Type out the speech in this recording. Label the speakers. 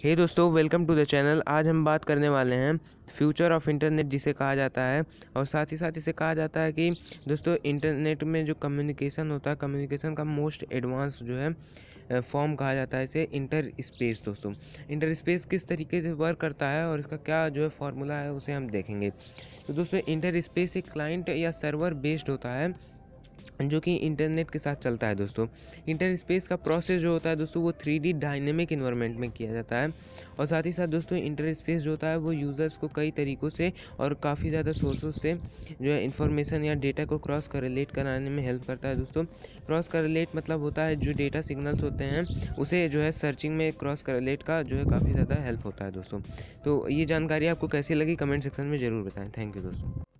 Speaker 1: हे hey दोस्तों welcome to the channel आज हम बात करने वाले हैं फ्यूचर ऑफ़ इंटरनेट जिसे कहा जाता है और साथ ही साथ इसे कहा जाता है कि दोस्तों इंटरनेट में जो कम्युनिकेशन होता है कम्युनिकेशन का मोस्ट एडवांस जो है फॉर्म कहा जाता है इसे इंटर स्पेस दोस्तों। इंटर स्पेस किस तरीके से वर्क करता है और इसका क्या जो है फार्मूला है, उसे हम देखेंगे। तो दोस्तों इंटर स्पेस एक क्लाइंट या सर्वर बेस्ड होता है जो कि इंटरनेट के साथ चलता है दोस्तों। इंटर स्पेस का प्रोसेस जो होता है दोस्तों, वो थ्री डी डायनेमिक इन्वायरमेंट में किया जाता है। और साथ ही साथ दोस्तों इंटर स्पेस जो होता है, वो यूज़र्स को कई तरीक़ों से और काफ़ी ज़्यादा सोर्सेज से जो है इन्फॉर्मेशन या डेटा को क्रॉस करलेट कराने में हेल्प करता है दोस्तों। क्रॉस करलेट मतलब होता है जो डेटा सिग्नल्स होते हैं, उसे जो है सर्चिंग में क्रॉस करलेट का जो है काफ़ी ज़्यादा हेल्प होता है दोस्तों। तो ये जानकारी आपको कैसी लगी कमेंट सेक्शन में ज़रूर बताएँ। थैंक यू दोस्तों।